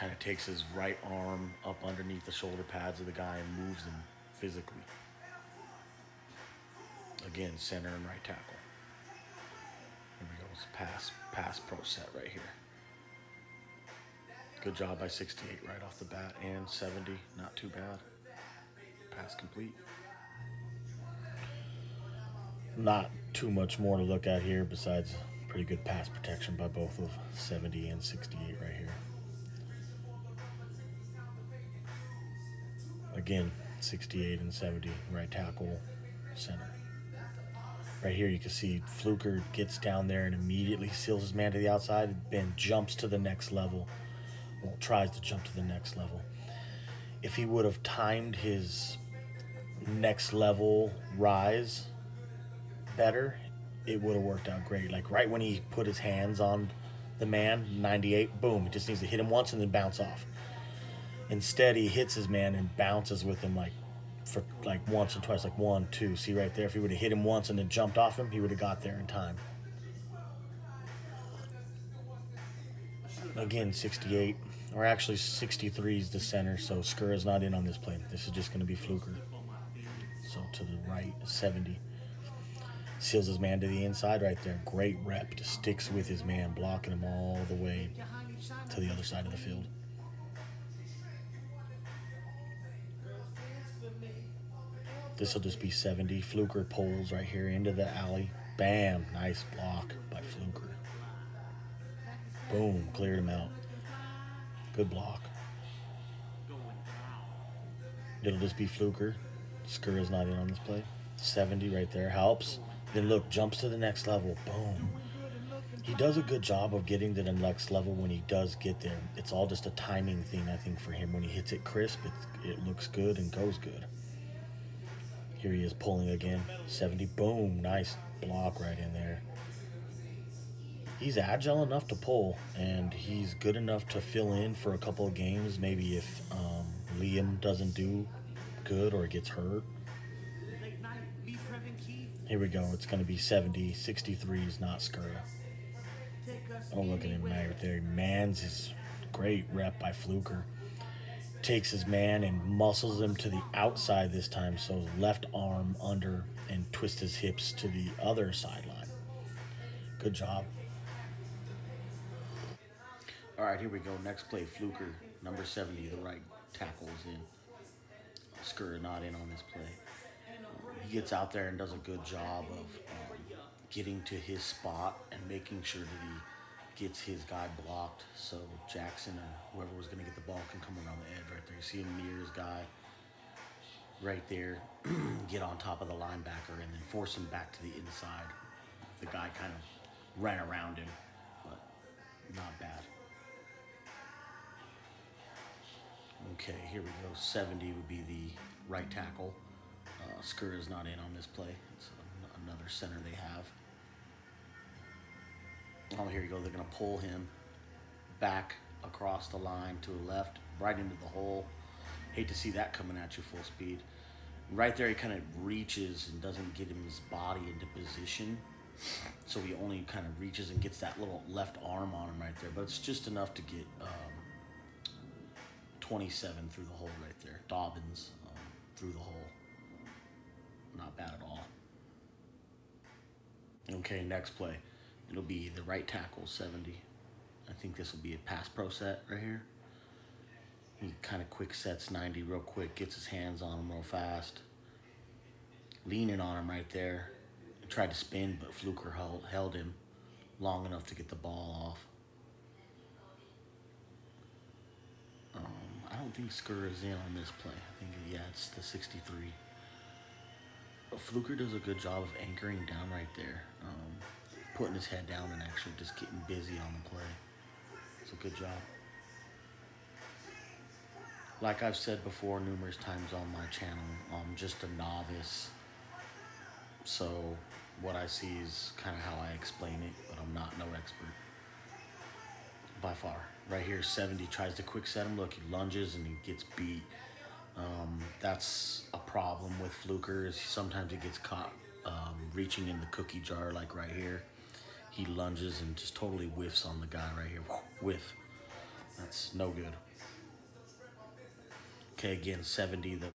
kind of takes his right arm up underneath the shoulder pads of the guy and moves him physically. Again, center and right tackle. Here we go. It's pass, pass pro set right here. Good job by 68 right off the bat and 70. Not too bad. Pass complete. Not too much more to look at here besides pretty good pass protection by both of 70 and 68 right here. Again, 68 and 70 right tackle center. Right here you can see Fluker gets down there and immediately seals his man to the outside and jumps to the next level. Well, tries to jump to the next level. If he would have timed his next level rise better, it would have worked out great. Like right when he put his hands on the man, 98, boom, he just needs to hit him once and then bounce off. Instead, he hits his man and bounces with him like for like once and twice, like one, two. See right there, if he would have hit him once and then jumped off him, he would have got there in time. Again, 68, or actually 63 is the center, so Skura's not in on this play. This is just going to be Fluker. So to the right, 70. Seals his man to the inside right there. Great rep. Sticks with his man, blocking him all the way to the other side of the field. This will just be 70. Fluker pulls right here into the alley. Bam. Nice block by Fluker. Boom. Cleared him out. Good block. It'll just be Fluker. Skura's not in on this play. 70 right there. Helps. Then look, jumps to the next level. Boom. He does a good job of getting to the next level when he does get there. It's all just a timing thing, I think, for him. When he hits it crisp, it, it looks good and goes good. Here he is pulling again. 70. Boom. Nice block right in there. He's agile enough to pull, and he's good enough to fill in for a couple of games. Maybe if um, Liam doesn't do good or gets hurt. Here we go. It's going to be 70. 63 is not Skura. Oh, look at him right there. Man's his great rep by Fluker takes his man and muscles him to the outside this time. So left arm under and twist his hips to the other sideline. Good job. All right, here we go. Next play, Fluker, number 70, the right tackle is in. Skura not in on this play. He gets out there and does a good job of um, getting to his spot and making sure that he gets his guy blocked so Jackson or whoever was going to get the ball can come around the edge right there. You see him near his guy right there, get on top of the linebacker and then force him back to the inside. The guy kind of ran around him, but not bad. Okay, here we go. 70 would be the right tackle. Uh, Skura is not in on this play. It's another center they have. Oh, here you go. They're going to pull him back across the line to the left, right into the hole. Hate to see that coming at you full speed. Right there, he kind of reaches and doesn't get his body into position. So he only kind of reaches and gets that little left arm on him right there. But it's just enough to get um, 27 through the hole right there. Dobbins um, through the hole. Not bad at all. Okay, next play. It'll be the right tackle, 70. I think this will be a pass pro set right here. He kind of quick sets 90 real quick, gets his hands on him real fast. Leaning on him right there. Tried to spin, but Fluker held, him long enough to get the ball off. Um, I don't think Skura is in on this play. I think, yeah, it's the 63. But Fluker does a good job of anchoring down right there. Um, putting his head down and actually just getting busy on the play. It's a good job. Like I've said before numerous times on my channel, I'm just a novice. So what I see is kind of how I explain it, but I'm not no expert. By far. Right here, 70 tries to quick set him. Look, he lunges and he gets beat. Um, that's a problem with Fluker is sometimes he gets caught um, reaching in the cookie jar like right here. He lunges and just totally whiffs on the guy right here. Whiff. That's no good. Okay, again, 70. The